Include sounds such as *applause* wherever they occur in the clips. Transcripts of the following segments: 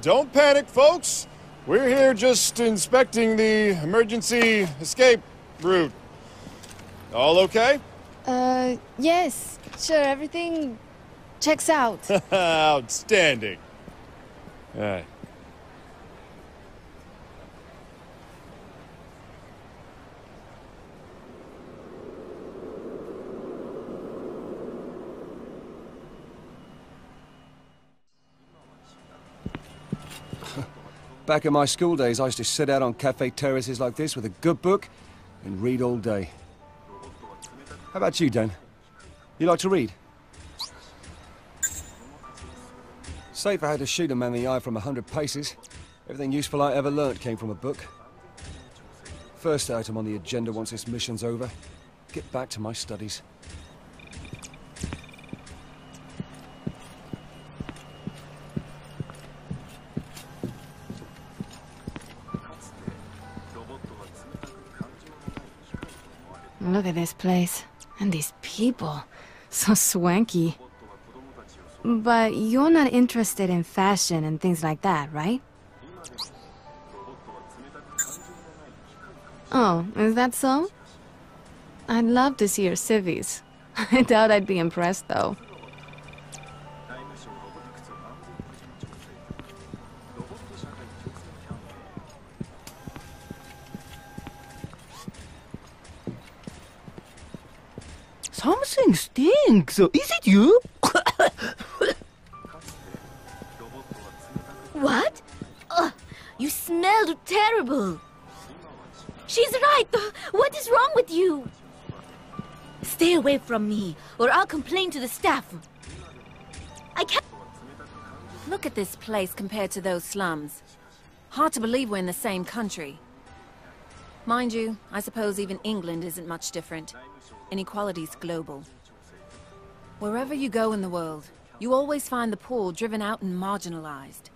Don't panic, folks. We're here just inspecting the emergency escape route. All okay? Uh, yes. Sure, everything checks out. *laughs* Outstanding. All right. Back in my school days, I used to sit out on cafe terraces like this with a good book and read all day. How about you, Dan? You like to read? Safe I had to shoot a man in the eye from a hundred paces. Everything useful I ever learnt came from a book. First item on the agenda once this mission's over. Get back to my studies. Look at this place. And these people. So swanky. But you're not interested in fashion and things like that, right? Oh, is that so? I'd love to see your civvies. *laughs* I doubt I'd be impressed, though. Something stinks. Is it you? What? Ugh, you smelled terrible. She's right. What is wrong with you? Stay away from me, or I'll complain to the staff. I can't. Look at this place compared to those slums. Hard to believe we're in the same country. Mind you, I suppose even England isn't much different. Inequality's global. Wherever you go in the world, you always find the poor driven out and marginalized.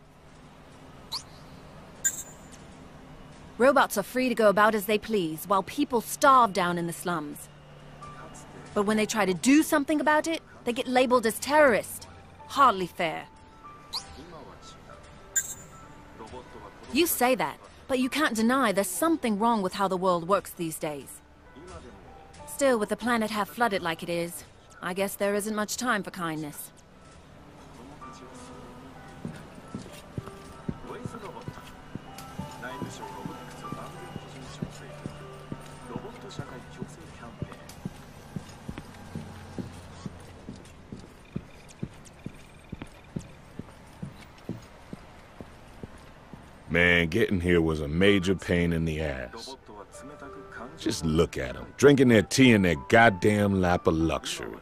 Robots are free to go about as they please, while people starve down in the slums. But when they try to do something about it, they get labeled as terrorists. Hardly fair. You say that, but you can't deny there's something wrong with how the world works these days. Still, with the planet half flooded like it is, I guess there isn't much time for kindness. Man, getting here was a major pain in the ass. Just look at them, drinking their tea in their goddamn lap of luxury.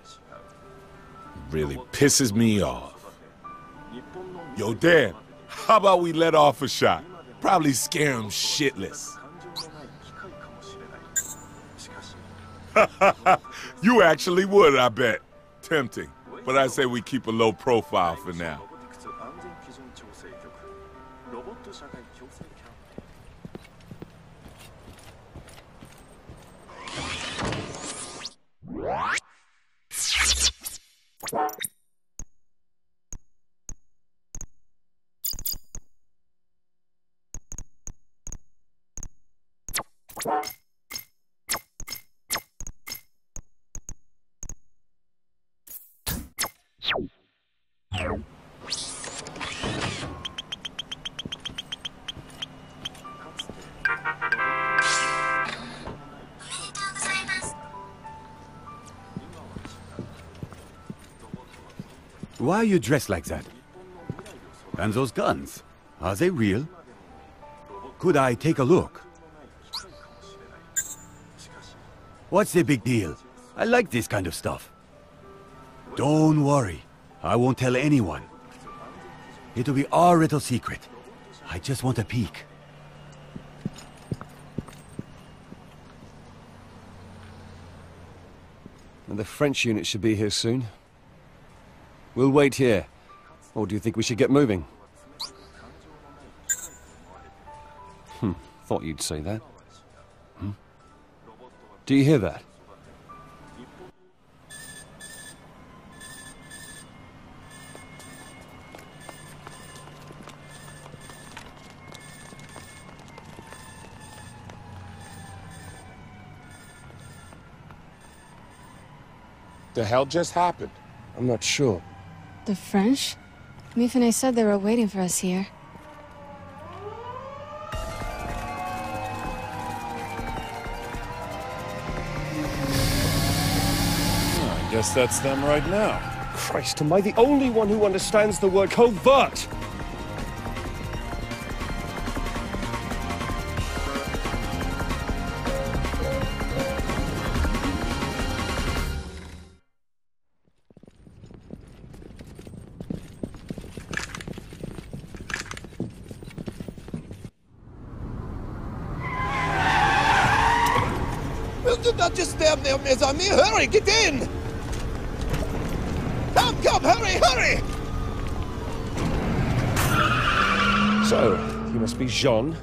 Really pisses me off. Yo, Dan, how about we let off a shot? Probably scare them shitless. *laughs* you actually would, I bet. Tempting. But I say we keep a low profile for now. 局ロボット社会共生キャンプ you Why are you dressed like that? And those guns, are they real? Could I take a look? What's the big deal? I like this kind of stuff. Don't worry. I won't tell anyone. It'll be our little secret. I just want a peek. And the French unit should be here soon. We'll wait here. Or do you think we should get moving? Hmm, thought you'd say that. Hmm? Do you hear that? The hell just happened? I'm not sure. The French? Mifune said they were waiting for us here. I guess that's them right now. Christ, am I the only one who understands the word covert? Well, do not just stand there, mes amis. Hurry, get in! Come, come, hurry, hurry! So, you must be Jean.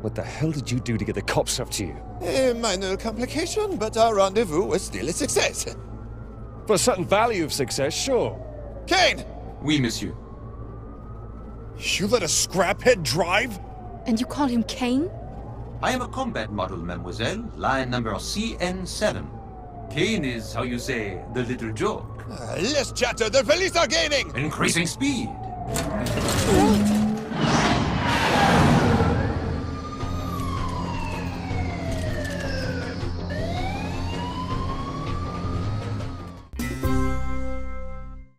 What the hell did you do to get the cops after you? A minor complication, but our rendezvous was still a success. For a certain value of success, sure. Cain! Oui, monsieur. You let a scraphead drive? And you call him Cain? I am a combat model, mademoiselle. Line number CN7. Cain is, how you say, the little joke. Uh, less chatter, the police are gaining! Increasing speed.